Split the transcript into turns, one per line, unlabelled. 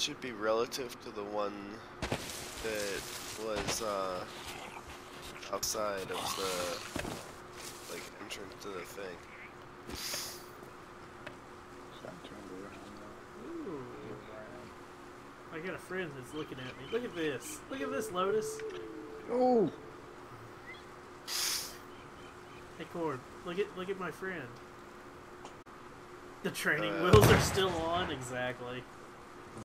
should be relative to the one that was uh, outside of the like entrance to the thing.
Ooh. I got a friend that's looking at me. Look at this. Look at this, Lotus.
Oh!
Hey, Cord. Look at look at my friend. The training
Uh.
wheels are still on. Exactly.